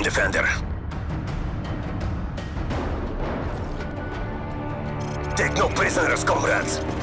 Team Defender. Take no prisoners, comrades.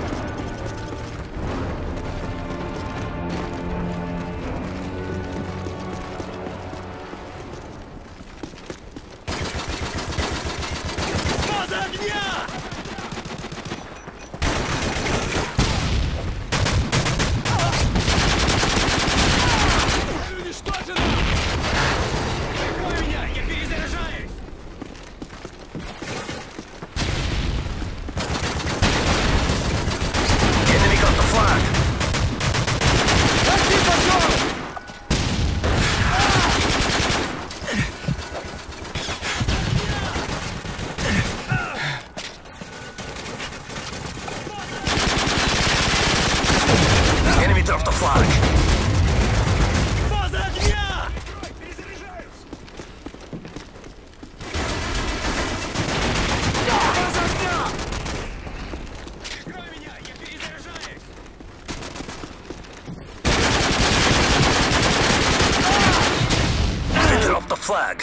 Enemy dropped the flag. База огня! Перезаряжаюсь! База огня! Прикрой меня, я перезаряжаюсь! We dropped the flag.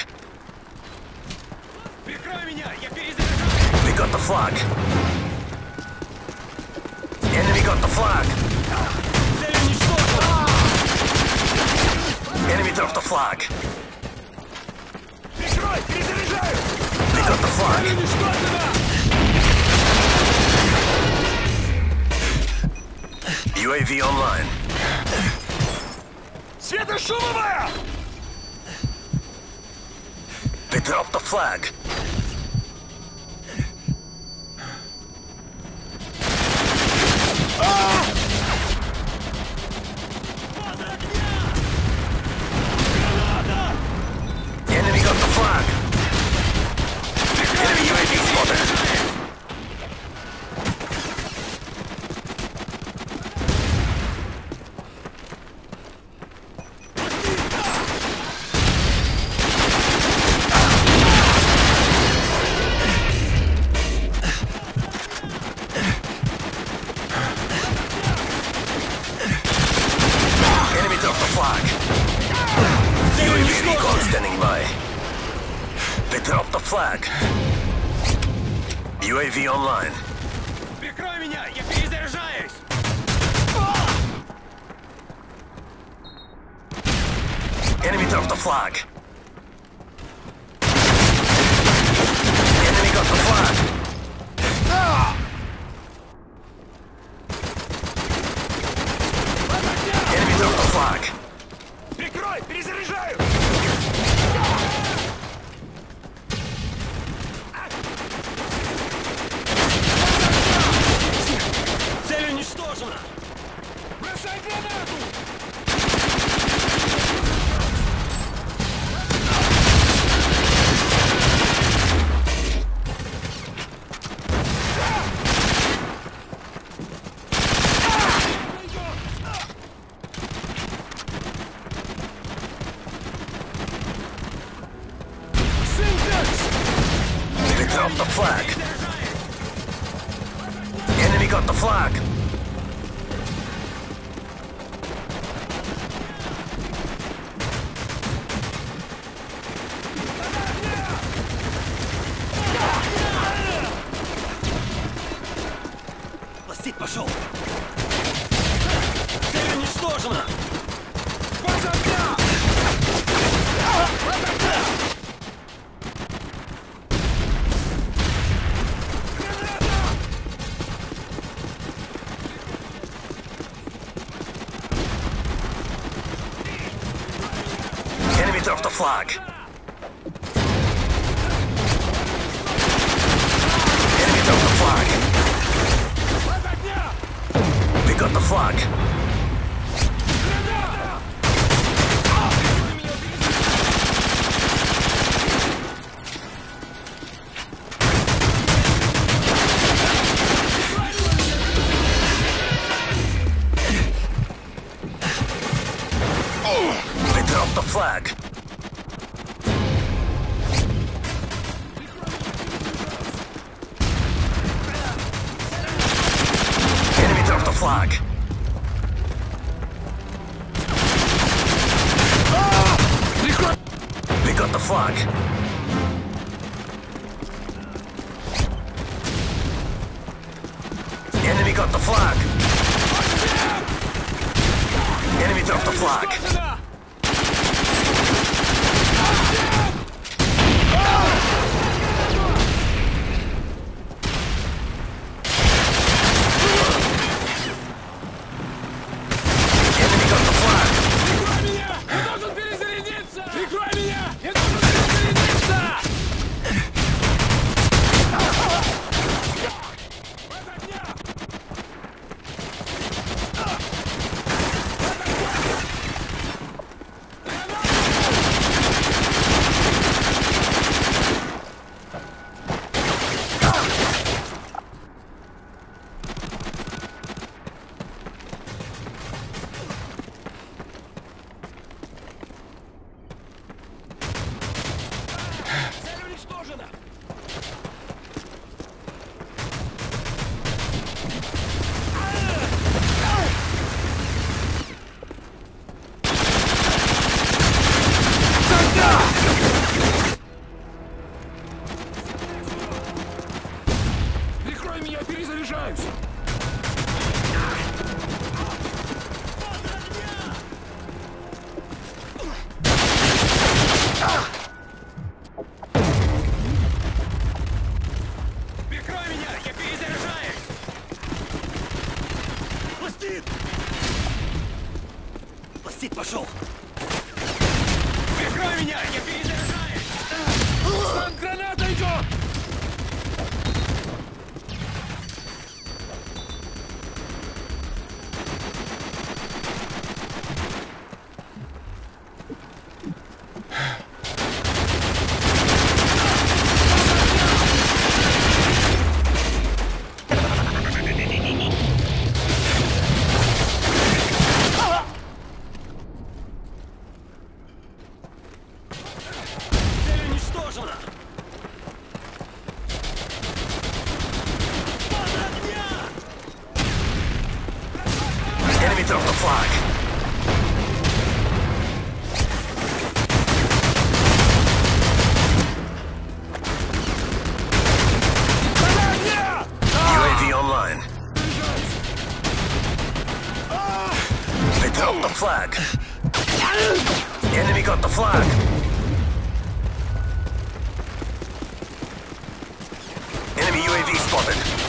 Прикрой меня, я перезаряжаюсь! We got the flag. Enemy got the flag. Enemy dropped the flag. They got the flag. UAV online. They dropped the flag. standing by. They dropped the flag. UAV online. Прикрой меня, я перезаряжаюсь! Enemy dropped the flag. Got the flag. Пластик пошел! Цель уничтожена! База off the flag. Enemies off the flag. We got the flag. Flag. Flag. Got the flag. Enemy got the flag. Enemy dropped the flag. Пластит пошел! Прикрой меня, я перезаряжаюсь! Там граната flag. Enemy UAV spotted.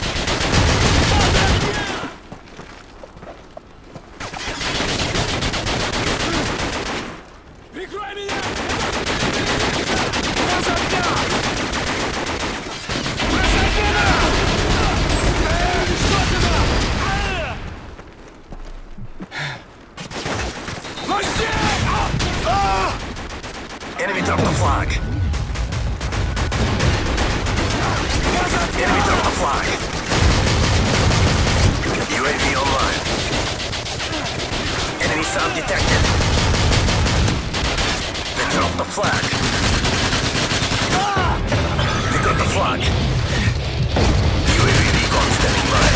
Detected. They dropped the flag. They got the flag. UAV recon standing by.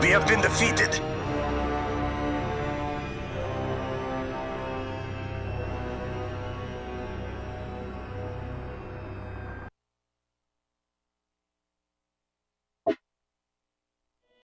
We have been defeated.